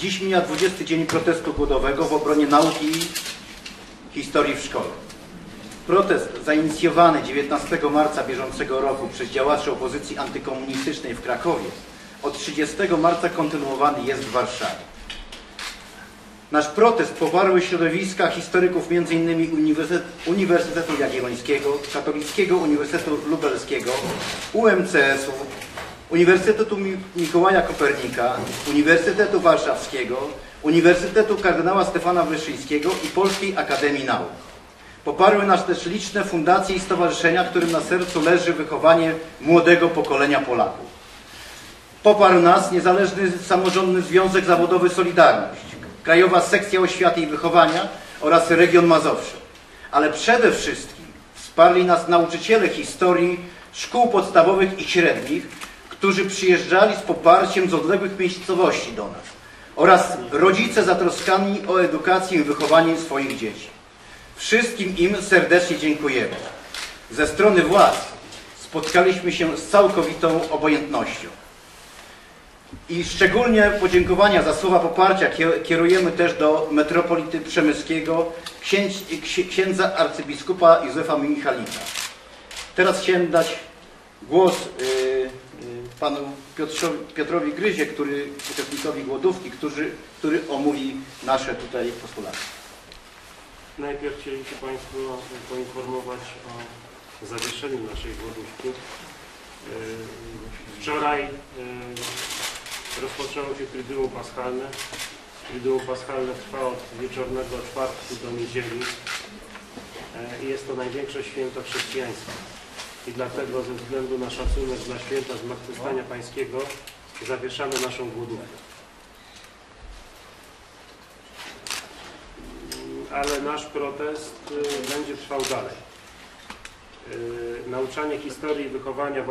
Dziś mija 20 dzień protestu głodowego w obronie nauki i historii w szkole. Protest zainicjowany 19 marca bieżącego roku przez działaczy opozycji antykomunistycznej w Krakowie od 30 marca kontynuowany jest w Warszawie. Nasz protest poparły środowiska historyków m.in. Uniwersytet, Uniwersytetu Jagiellońskiego, Katolickiego Uniwersytetu Lubelskiego, UMCS-u, Uniwersytetu Mi- Mikołaja Kopernika, Uniwersytetu Warszawskiego, Uniwersytetu Kardynała Stefana Wyszyńskiego i Polskiej Akademii Nauk. Poparły nas też liczne fundacje i stowarzyszenia, którym na sercu leży wychowanie młodego pokolenia Polaków. Poparł nas Niezależny Samorządny Związek Zawodowy Solidarność, Krajowa Sekcja Oświaty i Wychowania oraz Region Mazowszy. Ale przede wszystkim wsparli nas nauczyciele historii szkół podstawowych i średnich, którzy przyjeżdżali z poparciem z odległych miejscowości do nas oraz rodzice zatroskani o edukację i wychowanie swoich dzieci. Wszystkim im serdecznie dziękujemy. Ze strony władz spotkaliśmy się z całkowitą obojętnością. I szczególnie podziękowania za słowa poparcia kie- kierujemy też do metropolity przemyskiego, księdza arcybiskupa Józefa Michalika. Teraz chciałem dać głos y, y, panu Piotrowi Gryzie, który, uczestnikowi głodówki, który, który omówi nasze tutaj postulaty. Najpierw chcieliśmy Państwu poinformować o zawieszeniu naszej głodówki. Yy, Wczoraj yy, rozpoczęło się Triduum Paschalne. Triduum Paschalne trwa od wieczornego czwartku do niedzieli i jest to największe święto chrześcijaństwa. I dlatego ze względu na szacunek dla święta Zmartwychwstania Pańskiego zawieszamy naszą głodówkę. ale nasz protest y, będzie trwał dalej. Y, Nauczanie historii i wychowania w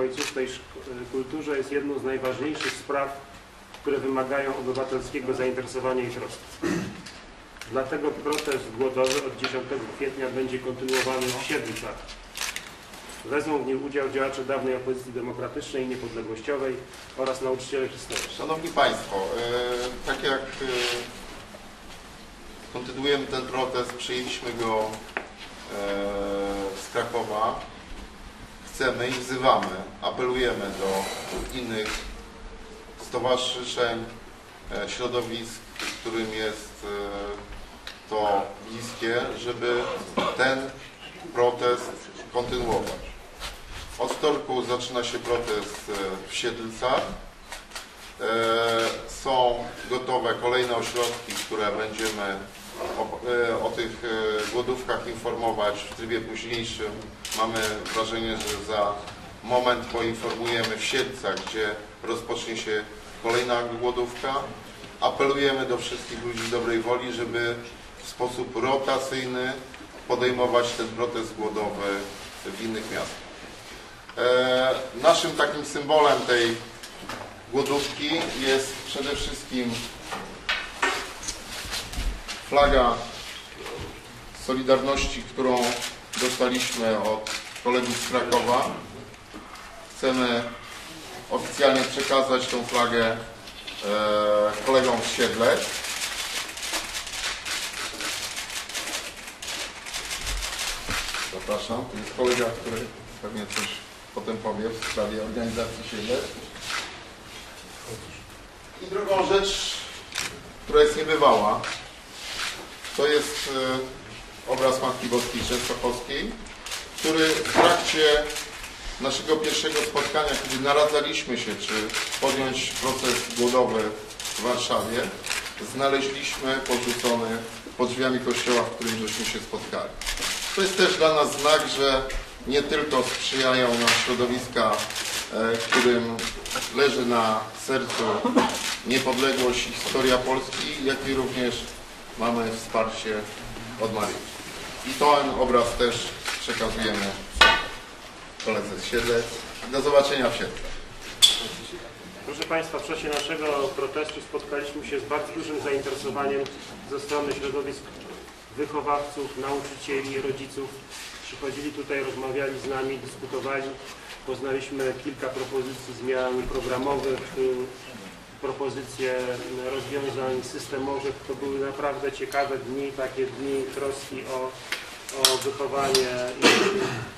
szk- y, kulturze jest jedną z najważniejszych spraw, które wymagają obywatelskiego zainteresowania i troski. Dlatego protest głodowy od 10 kwietnia będzie kontynuowany w Siedlcach. Wezmą w nim udział działacze dawnej opozycji demokratycznej i niepodległościowej oraz nauczyciele historii. Szanowni Państwo, e, tak jak e, kontynuujemy ten protest, przyjęliśmy go e, z Krakowa, chcemy i wzywamy, apelujemy do innych stowarzyszeń, środowisk, którym jest to bliskie, żeby ten protest kontynuować. Od wtorku zaczyna się protest e, w Siedlcach. E, Są gotowe kolejne ośrodki, które będziemy o, e, o tych głodówkach informować w trybie późniejszym. Mamy wrażenie, że za moment poinformujemy w Siedlcach, gdzie rozpocznie się kolejna głodówka. Apelujemy do wszystkich ludzi dobrej woli, żeby w sposób rotacyjny podejmować ten protest głodowy w innych miastach. E, Naszym takim symbolem tej głodówki jest przede wszystkim flaga Solidarności, którą dostaliśmy od kolegów z Krakowa. Chcemy oficjalnie przekazać tą flagę e, kolegom z Siedlec. Zapraszam. To jest kolega, który pewnie coś potem powie w sprawie organizacji Siedlec. I drugą rzecz, która jest niebywała, to jest e, obraz Matki Boskiej Częstochowskiej, który w trakcie naszego pierwszego spotkania, kiedy naradzaliśmy się, czy podjąć proces głodowy w Warszawie, znaleźliśmy podrzucony pod drzwiami kościoła, w którym żeśmy się spotkali. To jest też dla nas znak, że nie tylko sprzyjają nam środowiska, e, którym leży na sercu niepodległość i historia Polski, jak i również mamy wsparcie od Marii. I ten obraz też przekazujemy koledze z Siedlec. Do zobaczenia w Siedlcach. Proszę Państwa, w czasie naszego protestu spotkaliśmy się z bardzo dużym zainteresowaniem ze strony środowisk wychowawców, nauczycieli, rodziców. Przychodzili tutaj, rozmawiali z nami, dyskutowali. Poznaliśmy kilka propozycji zmian programowych, y, propozycje rozwiązań systemowych. To były naprawdę ciekawe dni, takie dni troski o, o wychowanie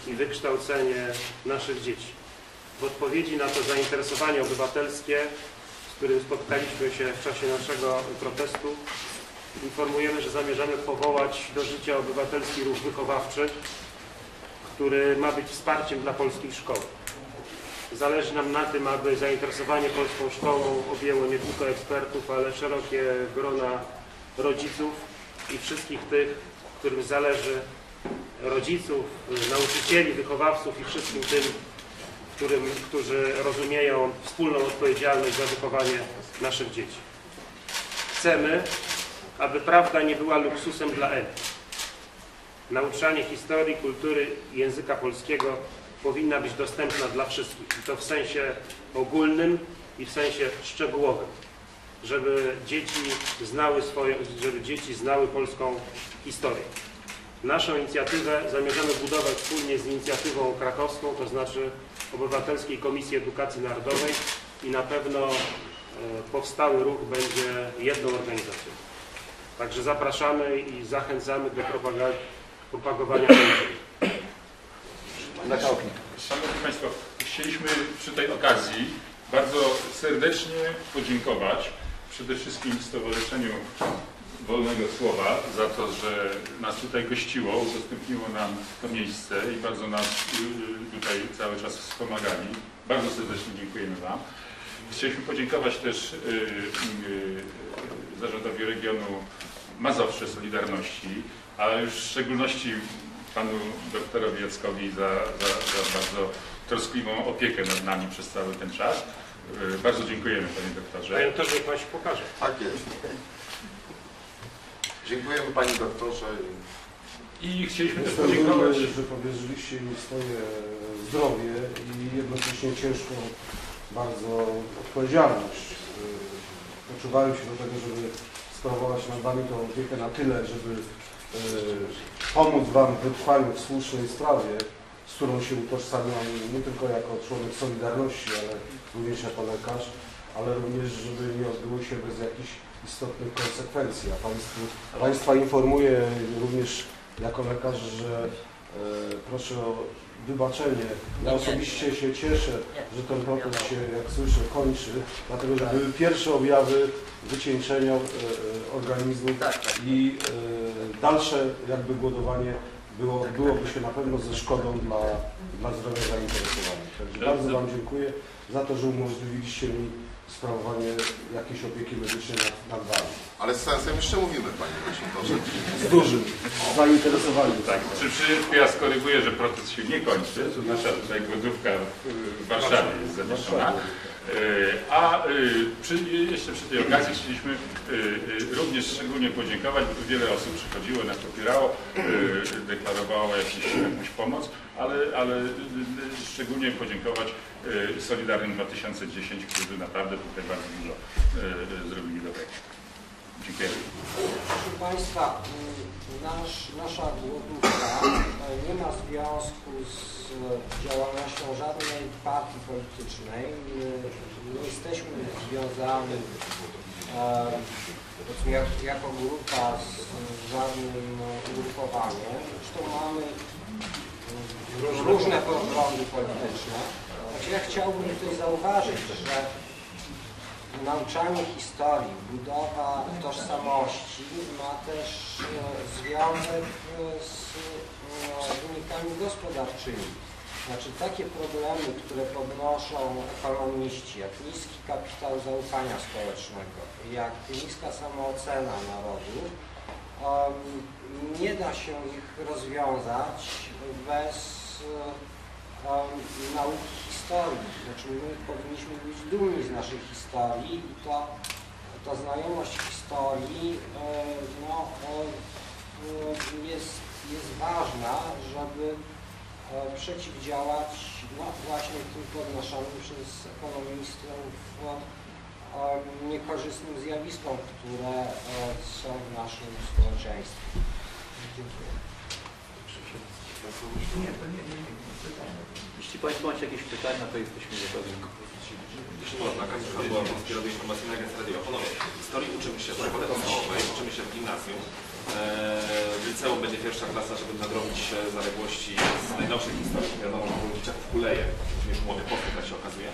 i, i wykształcenie naszych dzieci. W odpowiedzi na to zainteresowanie obywatelskie, z którym spotkaliśmy się w czasie naszego protestu, informujemy, że zamierzamy powołać do życia obywatelski ruch wychowawczy, który ma być wsparciem dla polskiej szkoły. Zależy nam na tym, aby zainteresowanie polską szkołą objęło nie tylko ekspertów, ale szerokie grona rodziców i wszystkich tych, którym zależy rodziców, nauczycieli, wychowawców i wszystkim tym, którym, którzy rozumieją wspólną odpowiedzialność za wychowanie naszych dzieci. Chcemy, aby prawda nie była luksusem dla elit. Nauczanie historii, kultury i języka polskiego powinna być dostępna dla wszystkich. I to w sensie ogólnym i w sensie szczegółowym. Żeby dzieci znały swoją, żeby dzieci znały polską historię. Naszą inicjatywę zamierzamy budować wspólnie z inicjatywą krakowską, to znaczy Obywatelskiej Komisji Edukacji Narodowej i na pewno e, powstały ruch będzie jedną organizacją. Także zapraszamy i zachęcamy do propaga- propagowania. Szanowni Państwo, chcieliśmy przy tej okazji bardzo serdecznie podziękować przede wszystkim Stowarzyszeniu Wolnego Słowa za to, że nas tutaj gościło, udostępniło nam to miejsce i bardzo nas y, tutaj cały czas wspomagali. Bardzo serdecznie dziękujemy Wam. Chcieliśmy podziękować też y, y, zarządowi regionu Mazowsze Solidarności, a już w szczególności panu doktorowi Jackowi za, za, za bardzo troskliwą opiekę nad nami przez cały ten czas. Y, Bardzo dziękujemy panie doktorze. Panie doktorze, niech Pan się pokaże. Tak jest. Dziękujemy Panie Doktorze. I chcieliśmy też podziękować. że powierzyliście mi swoje zdrowie i jednocześnie ciężką bardzo odpowiedzialność. Yy, Poczuwałem się do tego, żeby sprawować nad Wami tą opiekę na tyle, żeby pomóc Wam w wytrwaniu w słusznej sprawie, z którą się utożsamiam nie tylko jako człowiek Solidarności, ale również jako lekarz, ale również, żeby nie odbyło się bez jakichś istotnych konsekwencji. A Państwu, Państwa informuję również jako lekarz, że proszę o wybaczenie. Ja osobiście się cieszę, że ten proces się, jak słyszę, kończy, dlatego że były pierwsze objawy wycieńczenia e, e, organizmu i e, dalsze jakby głodowanie było, byłoby się na pewno ze szkodą dla, dla zdrowia zainteresowanych. Także bardzo Wam dziękuję za to, że umożliwiliście mi sprawowanie jakiejś opieki medycznej nad, nad Wami. Ale z sensem jeszcze mówimy Panie Doktorze. Z dużym zainteresowaniem. Tak, przy wszystkim ja skoryguję, że proces się nie kończy, nasza tutaj głodówka w- w Warszawie jest zawieszona. E, A e, przy, jeszcze przy tej okazji chcieliśmy e, również szczególnie podziękować, bo tu wiele osób przychodziło, nas popierało, deklarowało jakieś, jakąś pomoc, ale, ale szczególnie podziękować Solidarnym 2010, którzy naprawdę tutaj bardzo dużo zrobili dobrego. Dziękuję. Proszę Państwa, y, nasz, nasza y, nie ma związku z działalnością żadnej partii politycznej. Nie jesteśmy związani jak, jako grupa z żadnym ugrupowaniem. Zresztą mamy różne poglądy polityczne. Znaczy ja chciałbym tutaj zauważyć, że nauczanie historii, budowa tożsamości ma też e, związek e, z e, wynikami gospodarczymi. Znaczy takie problemy, które podnoszą ekonomiści, jak niski kapitał zaufania społecznego, jak niska samoocena narodu, nie da się ich rozwiązać bez nauki historii. Znaczy my powinniśmy być dumni z naszej historii i to, ta znajomość historii e, no, e, e, jest, jest ważna, żeby przeciwdziałać no, właśnie tym podnoszonym przez ekonomistów niekorzystnym zjawiskom, które są w naszym społeczeństwie. Dziękuję. Jeśli Państwo macie jakieś pytania, to jesteśmy gotowi. Jeśli można, Kazimierz Handlowa, Polskie Radio Informacyjne, Agencja Radiowa. Panowie, historii uczymy się w szkole podstawowej, uczymy się w gimnazjum. Eee, w liceum będzie pierwsza klasa, żeby nadrobić zaległości z najnowszej historii. Wiadomo, że w dzieciaków kuleje, już młody postęp, jak się okazuje.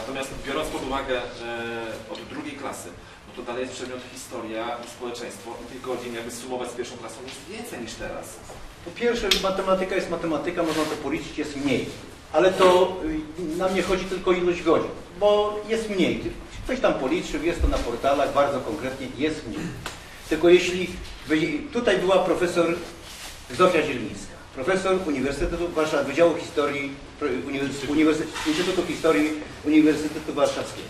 Natomiast biorąc pod uwagę e, od drugiej klasy, no to dalej jest przedmiot historia i społeczeństwo i tych godzin jakby sumować z pierwszą klasą jest więcej niż teraz. Po pierwsze, matematyka jest matematyka, można to policzyć, jest mniej. Ale to y, na mnie chodzi tylko o ilość godzin, bo jest mniej. Ktoś tam policzył, jest to na portalach, bardzo konkretnie, jest mniej. Tylko jeśli tutaj była profesor Zofia Zielnicka, profesor Uniwersytetu Warszawy, Wydziału Historii Uniwersytetu, Historii Uniwersytetu Warszawskiego,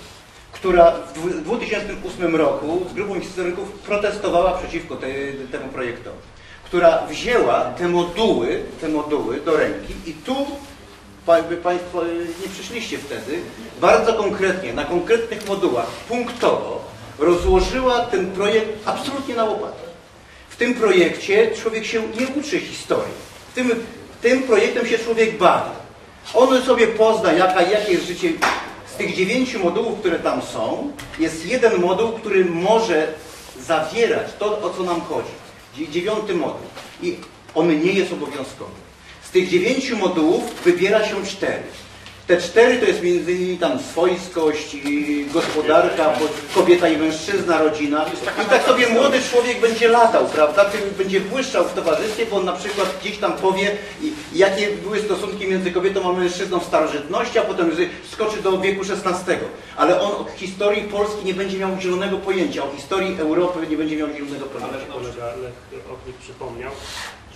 która w dwu- 2008 roku z grupą historyków protestowała przeciwko te, temu projektowi, która wzięła te moduły, te moduły do ręki i tu pa- by Państwo y, nie przyszliście wtedy, bardzo konkretnie, na konkretnych modułach, punktowo rozłożyła ten projekt absolutnie na łopatę. W tym projekcie człowiek się nie uczy historii. Tym, tym projektem się człowiek bawi. On sobie pozna, jaka, jakie jest życie. Z tych dziewięciu modułów, które tam są, jest jeden moduł, który może zawierać to, o co nam chodzi. Dzie- Dziewiąty moduł. I on nie jest obowiązkowy. Z tych dziewięciu modułów wybiera się cztery. Te cztery to jest między innymi tam swojskość, gospodarka, kobieta i mężczyzna, rodzina. I tak sobie młody człowiek będzie latał, prawda? Będzie błyszczał w towarzystwie, bo on na przykład gdzieś tam powie, jakie były stosunki między kobietą a mężczyzną w starożytności, a potem skoczy do wieku XVI. Ale on o historii Polski nie będzie miał zielonego pojęcia, o historii Europy nie będzie miał zielonego Ale pojęcia. kolega Lech przypomniał,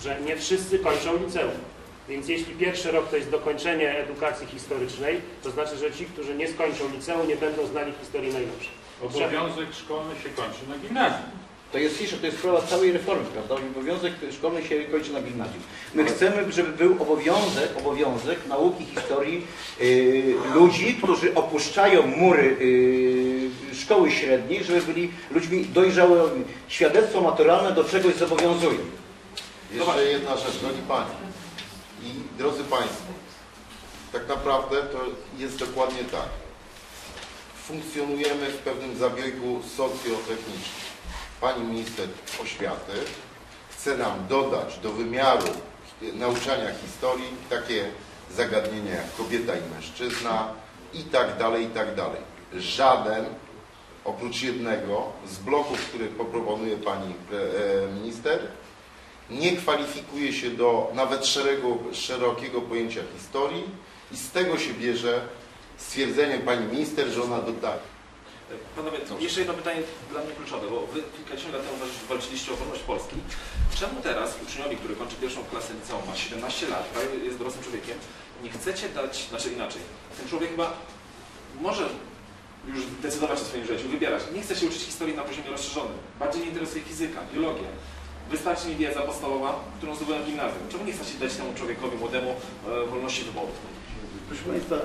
że nie wszyscy kończą liceum. Więc jeśli pierwszy rok to jest dokończenie edukacji historycznej, to znaczy, że ci, którzy nie skończą liceum, nie będą znali historii najnowszej. Obowiązek szkolny się kończy na gimnazjum. To jest jeszcze, to jest sprawa całej reformy, prawda? Obowiązek szkolny się kończy na gimnazjum. My chcemy, żeby był obowiązek, obowiązek nauki historii yy, ludzi, którzy opuszczają mury yy, szkoły średniej, żeby byli ludźmi dojrzałymi. Świadectwo maturalne do czegoś zobowiązuje. Jeszcze jedna rzecz, drogi Pani i drodzy Państwo, tak naprawdę to jest dokładnie tak. Funkcjonujemy w pewnym zabiegu socjotechnicznym. Pani Minister Oświaty chce nam dodać do wymiaru nauczania historii takie zagadnienia jak kobieta i mężczyzna i tak dalej, i tak dalej. Żaden, oprócz jednego z bloków, których poproponuje Pani e, Minister, nie kwalifikuje się do nawet szeregu, szerokiego pojęcia historii i z tego się bierze stwierdzenie pani minister, że ona dodaje. Panowie, jeszcze jedno pytanie dla mnie kluczowe, bo wy kilkadziesiąt lat temu walczy- walczyliście o wolność Polski. Czemu teraz uczniowi, który kończy pierwszą klasę liceum, ma 17 lat, prawie jest dorosłym człowiekiem, nie chcecie dać, znaczy inaczej, ten człowiek chyba może już decydować o swoim życiu, wybierać. Nie chce się uczyć historii na poziomie rozszerzonym. Bardziej mnie interesuje fizyka, biologia. Wystarczy mi wiedza podstawowa, którą zdobyłem w gimnazjum. Czemu nie chcecie dać temu człowiekowi młodemu e, wolności wyboru? Proszę Państwa,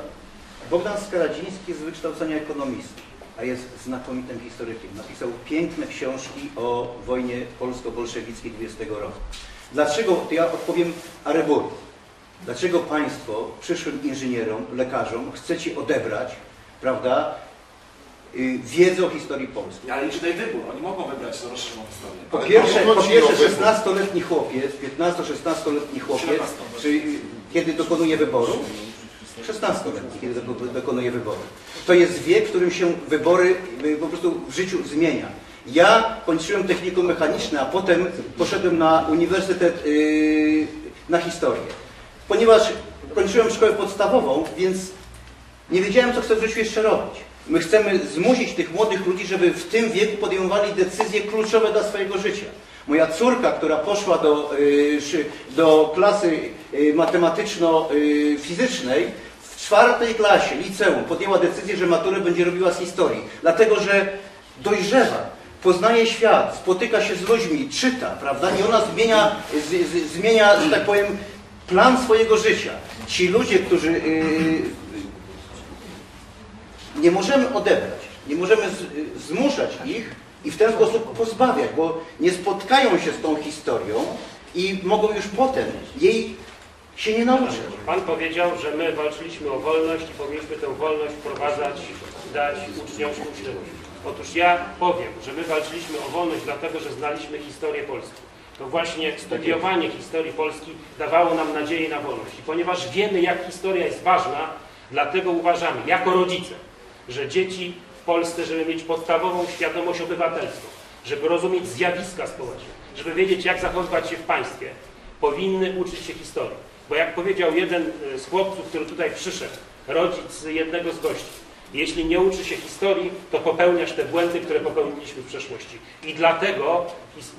Bogdan Skaradziński jest z wykształcenia ekonomisty, a jest znakomitym historykiem. Napisał piękne książki o wojnie polsko-bolszewickiej 20 roku. Dlaczego, to ja odpowiem Arebur. Dlaczego Państwo przyszłym inżynierom, lekarzom chcecie odebrać, prawda, y, wiedzę o historii Polski? Ale nie tutaj wybór, oni mogą wybrać rozszerzoną historię. Po pierwsze, po pierwsze o wybór. 16-letni chłopiec, 15-16-letni chłopiec, 17. czy, y, kiedy dokonuje wyboru? 16-letni, kiedy doko- dokonuje wyboru. To jest wiek, w którym się wybory y, po prostu w życiu zmienia. Ja kończyłem technikum mechaniczne, a potem poszedłem na uniwersytet na historię. Ponieważ kończyłem szkołę podstawową, więc nie wiedziałem, co chcę w życiu jeszcze robić. My chcemy zmusić tych młodych ludzi, żeby w tym wieku podejmowali decyzje kluczowe dla swojego życia. Moja córka, która poszła do, y, do klasy y, matematyczno-fizycznej, w czwartej klasie liceum podjęła decyzję, że maturę będzie robiła z historii. Dlatego, że dojrzewa, poznaje świat, spotyka się z ludźmi, czyta, prawda? I ona zmienia, z, z, zmienia, że tak powiem, plan swojego życia. Ci ludzie, którzy yy, nie możemy odebrać, nie możemy z, zmuszać ich i w ten sposób pozbawiać, bo nie spotkają się z tą historią i mogą już potem jej się nie nauczy. Pan powiedział, że my walczyliśmy o wolność i powinniśmy tę wolność wprowadzać, dać uczniom szkół średnich. Otóż ja powiem, że my walczyliśmy o wolność dlatego, że znaliśmy historię Polski. To właśnie studiowanie historii Polski dawało nam nadzieję na wolność. I ponieważ wiemy, jak historia jest ważna, dlatego uważamy, jako rodzice, że dzieci w Polsce, żeby mieć podstawową świadomość obywatelską, żeby rozumieć zjawiska społeczne, żeby wiedzieć, jak zachowywać się w państwie, powinny uczyć się historii. Bo jak powiedział jeden e, z chłopców, który tutaj przyszedł, rodzic jednego z gości, jeśli nie uczy się historii, to popełniasz te błędy, które popełniliśmy w przeszłości. I dlatego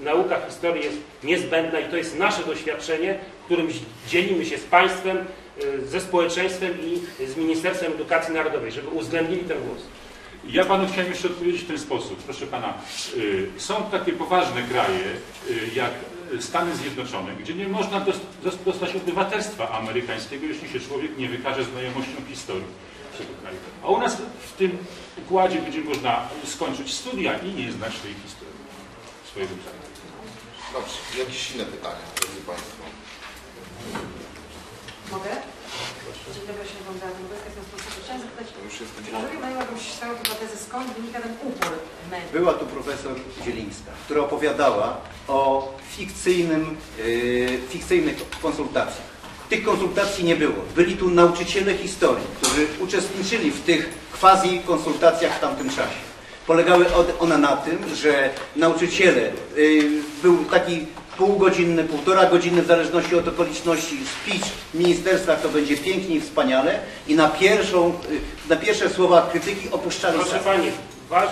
nauka historii jest niezbędna i to jest nasze doświadczenie, którym dzielimy się z państwem, e, ze społeczeństwem i z Ministerstwem Edukacji Narodowej, żeby uwzględnili ten głos. Ja panu chciałem jeszcze odpowiedzieć w ten sposób. Proszę pana, y, są takie poważne kraje, y, jak Stany Zjednoczone, gdzie nie można dos- dos- dostać obywatelstwa amerykańskiego, jeśli się człowiek nie wykaże znajomością historii. A u nas w tym układzie, gdzie można skończyć studia i nie znać tej historii swojego kraju. Dobrze, jakieś inne pytania, drodzy Państwo? Mogę? Dzień dobry, się wam Beata Lubelska, jestem z Polskiego. Chciałam zapytać, To już jest czy mają jakąś swoją hipotezę, skąd wynika ten upór mediów? Była tu profesor Zielińska, która opowiadała o fikcyjnym, yy, fikcyjnych konsultacjach. Tych konsultacji nie było. Byli tu nauczyciele historii, którzy uczestniczyli w tych quasi konsultacjach w tamtym czasie. Polegały one na tym, że nauczyciele, yy, był taki półgodzinny, półtora godziny, w zależności od okoliczności, speech w ministerstwach to będzie pięknie i wspaniale i na, pierwszą, yy, na pierwsze słowa krytyki opuszczali Proszę salę. Pani, waż,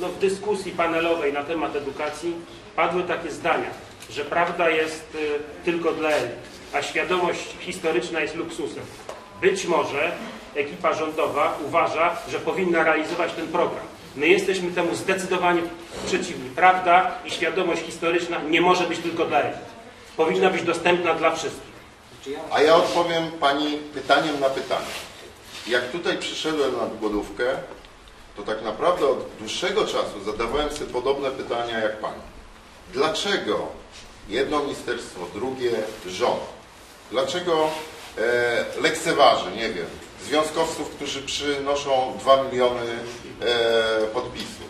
no w dyskusji panelowej na temat edukacji padły takie zdania, że prawda jest y, tylko dla elit, a świadomość historyczna jest luksusem. Być może ekipa rządowa uważa, że powinna realizować ten program. My jesteśmy temu zdecydowanie przeciwni. Prawda i świadomość historyczna nie może być tylko dla elit. Powinna być dostępna dla wszystkich. A ja odpowiem Pani pytaniem na pytanie. Jak tutaj przyszedłem na głodówkę, to tak naprawdę od dłuższego czasu zadawałem sobie podobne pytania jak Pani. Dlaczego jedno ministerstwo, drugie rząd? Dlaczego e, lekceważy, nie wiem, związkowców, którzy przynoszą 2 miliony e, podpisów?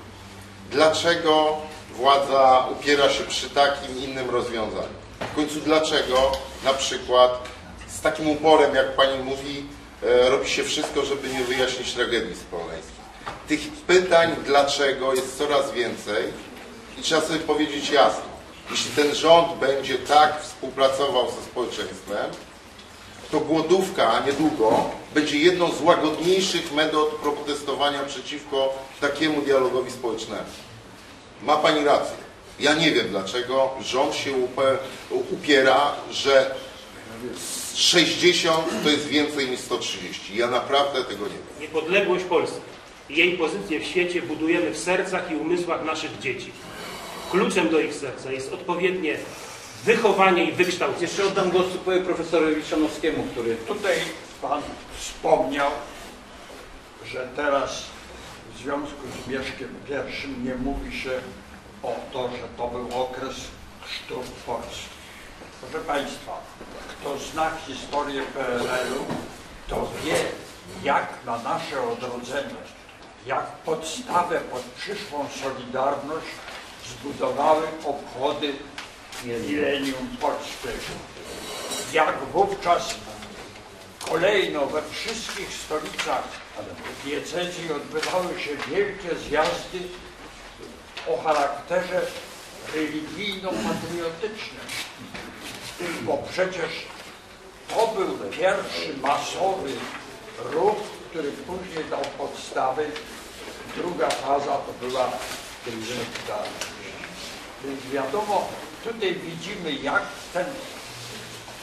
Dlaczego władza upiera się przy takim innym rozwiązaniu? W końcu dlaczego na przykład z takim uporem, jak Pani mówi, e, robi się wszystko, żeby nie wyjaśnić tragedii smoleńskiej? Tych pytań dlaczego jest coraz więcej i trzeba sobie powiedzieć jasno. Jeśli ten rząd będzie tak współpracował ze społeczeństwem, to głodówka niedługo będzie jedną z łagodniejszych metod protestowania przeciwko takiemu dialogowi społecznemu. Ma Pani rację. Ja nie wiem dlaczego rząd się upiera, że 60 to jest więcej niż 130. Ja naprawdę tego nie wiem. Niepodległość Polski i jej pozycję w świecie budujemy w sercach i umysłach naszych dzieci. Kluczem do ich serca jest odpowiednie wychowanie i wykształcenie. Jeszcze oddam głos profesorowi Szanowskiemu, który Tutaj Pan wspomniał, że teraz w związku z Mieszkiem I nie mówi się o to, że to był okres chrztu Polski. Proszę Państwa, kto zna historię PRL-u, to wie, jak na nasze odrodzenie, jak podstawę pod przyszłą Solidarność zbudowały obchody milenium polskiego. Jak wówczas Kolejno we wszystkich stolicach diecezji odbywały się wielkie zjazdy o charakterze religijno-patriotycznym, bo przecież to był pierwszy masowy ruch, który później dał podstawy. Druga faza to była Solidarność. Więc wiadomo, tutaj widzimy, jak ten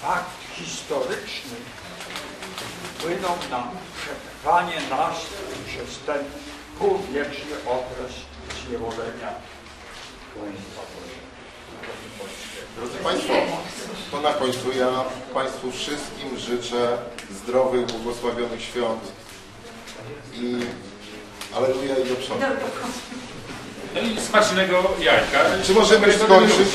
fakt historyczny wpłynął na przetrwanie nas przez ten półwieczny okres zniewolenia państwa. Drodzy Państwo, to na końcu ja Państwu wszystkim życzę zdrowych, błogosławionych świąt i aleluja i do przodu. No i smacznego jajka. Czy możemy skończyć?